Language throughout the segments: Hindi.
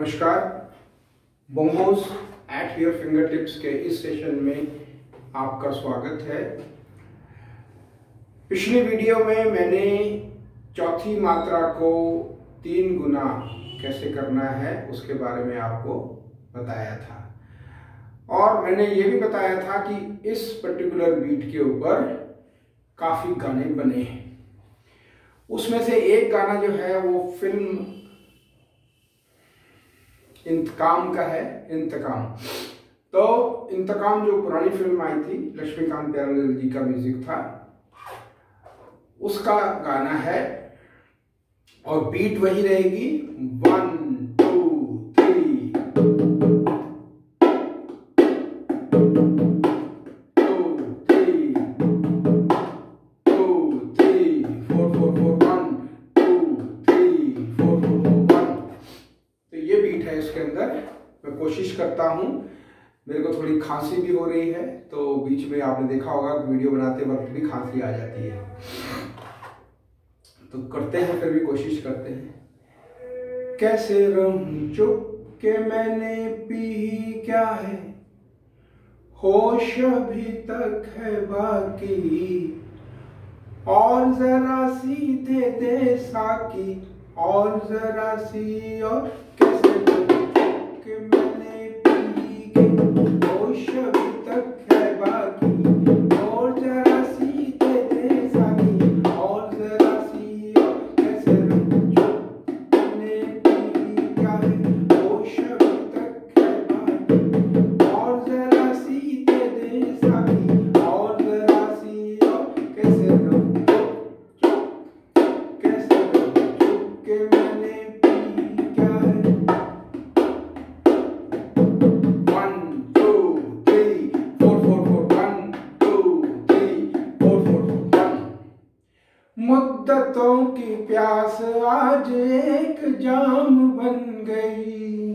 नमस्कार। Bongos at your finger tips के इस सेशन में आपका स्वागत है। पिछली वीडियो में मैंने चौथी मात्रा को तीन गुना कैसे करना है, उसके बारे में आपको बताया था। और मैंने ये भी बताया था कि इस पर्टिकुलर बीट के ऊपर काफ़ी गाने बने हैं। उसमें से एक गाना जो है, वो फ़िल्म इंतकाम का है, इंतकाम। तो इंतकाम जो पुरानी फ़िल्म आई थी, लक्ष्मीकांत प्यारेलाल जी का म्यूज़िक था, उसका गाना है, और बीट वही रहेगी वन कोशिश करता हूँ। मेरे को थोड़ी खांसी भी हो रही है तो बीच में आपने देखा होगा वीडियो बनाते वक्त भी खांसी आ जाती है। तो करते हैं, फिर भी कोशिश करते हैं। कैसे रहूँ चुप के मैंने पी ही क्या है? होश अभी तक है बाकी। और जरा सी दे दे साकी, और जरा सी और की प्यास आज एक जाम बन गई।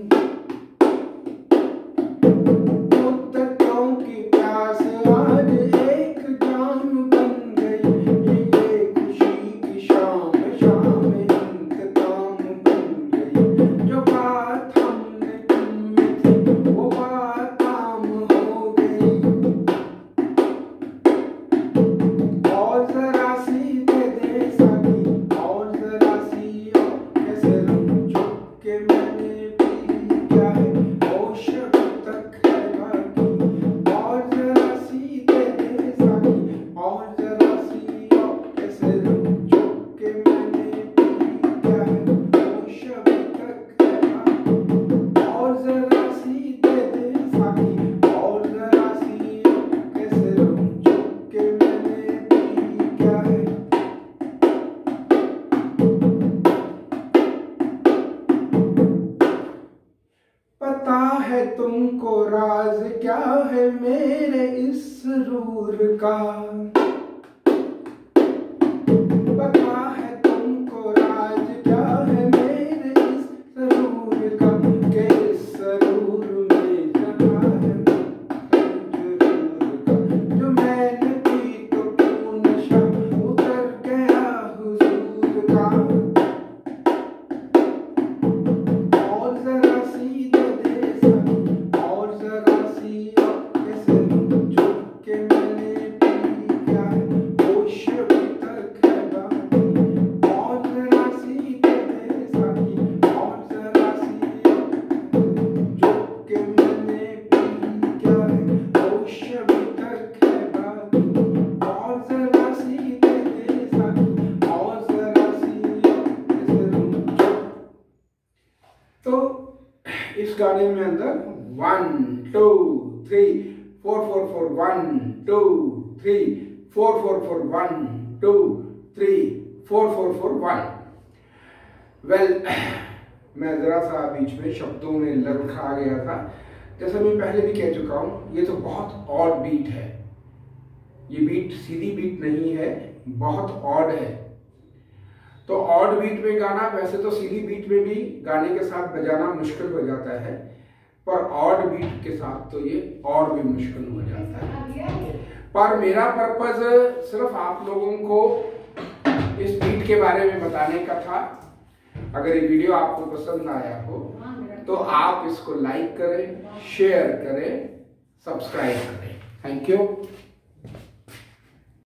तुमको राज क्या है मेरे इस रूर का? इस गाने में अंदर one two three four four four one two three four four four one two three four four four one well मैं ज़रा सा बीच में शब्दों में लड़खड़ा गया था। जैसा मैं पहले भी कह चुका हूँ, ये तो बहुत ऑड बीट है। ये बीट सीधी बीट नहीं है, बहुत ऑड है। तो ऑड बीट में गाना, वैसे तो सीधी बीट में भी गाने के साथ बजाना मुश्किल हो जाता है, पर ऑड बीट के साथ तो ये और भी मुश्किल हो जाता है। पर मेरा पर्पज सिर्फ़ आप लोगों को इस बीट के बारे में बताने का था। अगर ये वीडियो आपको पसंद आया हो तो आप इसको लाइक करें शेयर करें सब्सक्राइब करें। Thank you